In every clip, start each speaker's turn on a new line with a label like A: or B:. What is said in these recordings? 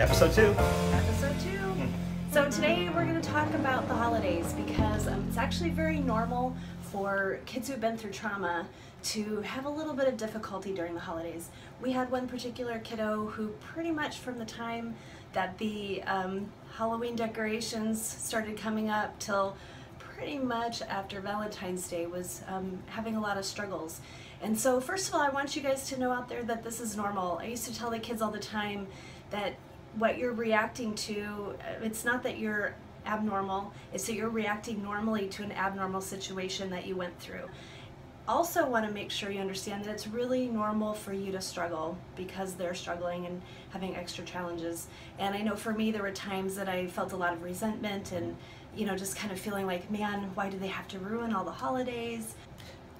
A: episode two.
B: Episode two. So today we're going to talk about the holidays because um, it's actually very normal for kids who've been through trauma to have a little bit of difficulty during the holidays. We had one particular kiddo who pretty much from the time that the um, Halloween decorations started coming up till pretty much after Valentine's Day was um, having a lot of struggles. And so first of all, I want you guys to know out there that this is normal. I used to tell the kids all the time that what you're reacting to, it's not that you're abnormal, it's that you're reacting normally to an abnormal situation that you went through. Also want to make sure you understand that it's really normal for you to struggle because they're struggling and having extra challenges. And I know for me there were times that I felt a lot of resentment and you know just kind of feeling like, man, why do they have to ruin all the holidays?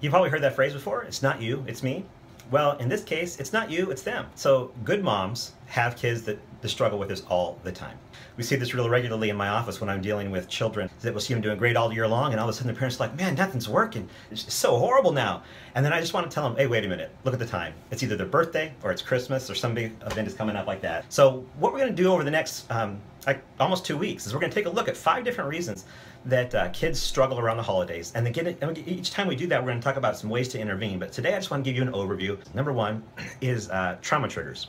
A: You've probably heard that phrase before. It's not you, it's me. Well, in this case, it's not you, it's them. So good moms have kids that, that struggle with this all the time. We see this really regularly in my office when I'm dealing with children that will see them doing great all year long, and all of a sudden the parents are like, man, nothing's working. It's so horrible now. And then I just want to tell them, hey, wait a minute, look at the time. It's either their birthday or it's Christmas or some big event is coming up like that. So what we're going to do over the next um, like almost two weeks is we're going to take a look at five different reasons that uh, kids struggle around the holidays. And each time we do that, we're going to talk about some ways to intervene. But today I just want to give you an overview. Number one is uh, trauma triggers.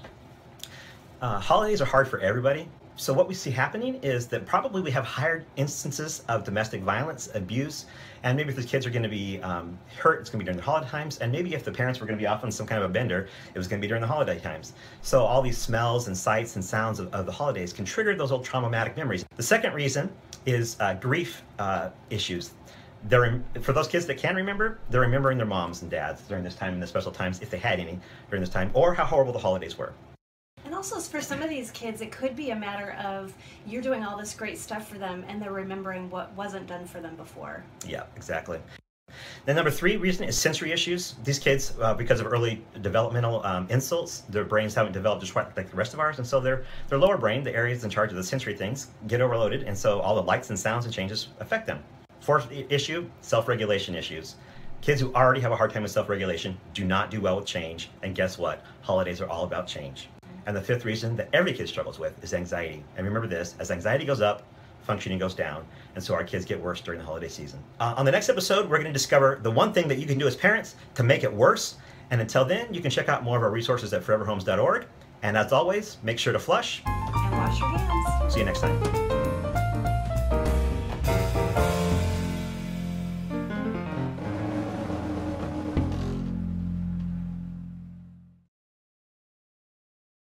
A: Uh, holidays are hard for everybody. So what we see happening is that probably we have higher instances of domestic violence, abuse, and maybe if the kids are going to be um, hurt, it's going to be during the holiday times. And maybe if the parents were going to be off on some kind of a bender, it was going to be during the holiday times. So all these smells and sights and sounds of, of the holidays can trigger those old traumatic memories. The second reason is uh, grief uh, issues. They're, for those kids that can remember, they're remembering their moms and dads during this time and the special times, if they had any during this time, or how horrible the holidays were.
B: And also, for some of these kids, it could be a matter of you're doing all this great stuff for them and they're remembering what wasn't done for them before.
A: Yeah, exactly. The number three reason is sensory issues. These kids, uh, because of early developmental um, insults, their brains haven't developed just like the rest of ours, and so their their lower brain, the areas in charge of the sensory things, get overloaded, and so all the lights and sounds and changes affect them. Fourth issue, self-regulation issues. Kids who already have a hard time with self-regulation do not do well with change, and guess what? Holidays are all about change. And the fifth reason that every kid struggles with is anxiety. And remember this, as anxiety goes up, functioning goes down, and so our kids get worse during the holiday season. Uh, on the next episode, we're going to discover the one thing that you can do as parents to make it worse. And until then, you can check out more of our resources at foreverhomes.org. And as always, make sure to flush
B: and wash your hands.
A: See you next time.